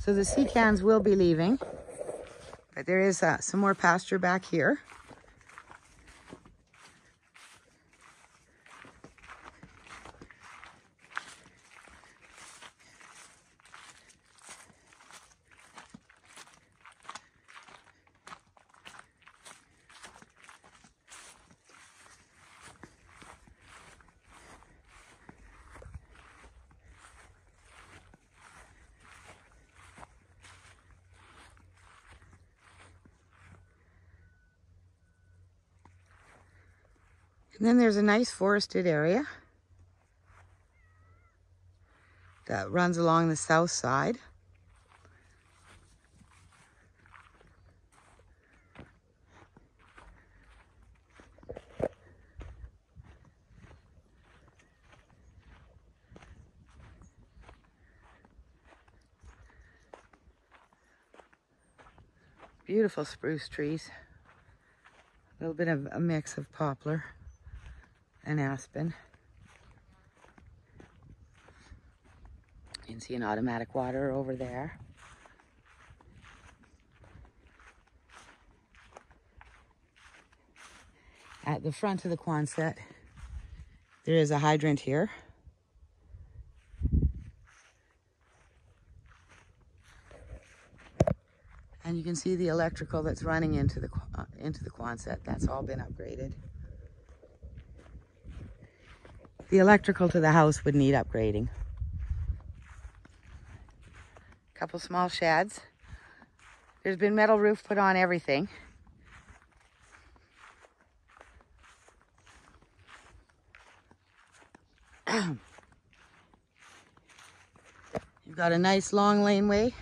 So the sea cans will be leaving. But there is uh, some more pasture back here. And then there's a nice forested area that runs along the south side. Beautiful spruce trees. A little bit of a mix of poplar and aspen. You can see an automatic water over there. At the front of the Quonset, there is a hydrant here. And you can see the electrical that's running into the uh, into the Quonset. That's all been upgraded. The electrical to the house would need upgrading. A Couple small sheds. There's been metal roof put on everything. You've got a nice long laneway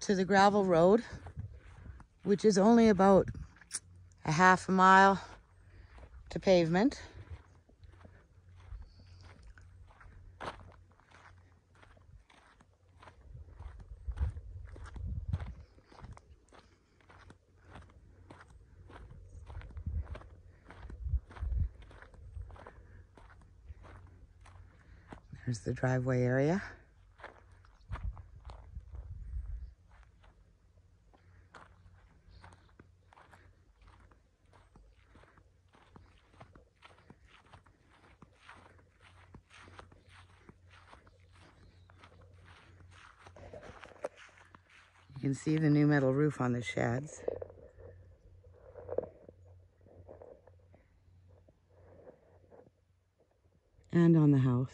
to the gravel road, which is only about a half a mile to pavement. There's the driveway area. You can see the new metal roof on the sheds. And on the house.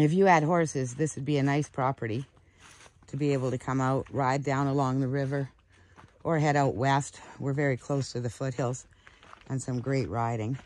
If you had horses, this would be a nice property to be able to come out, ride down along the river, or head out west. We're very close to the foothills and some great riding.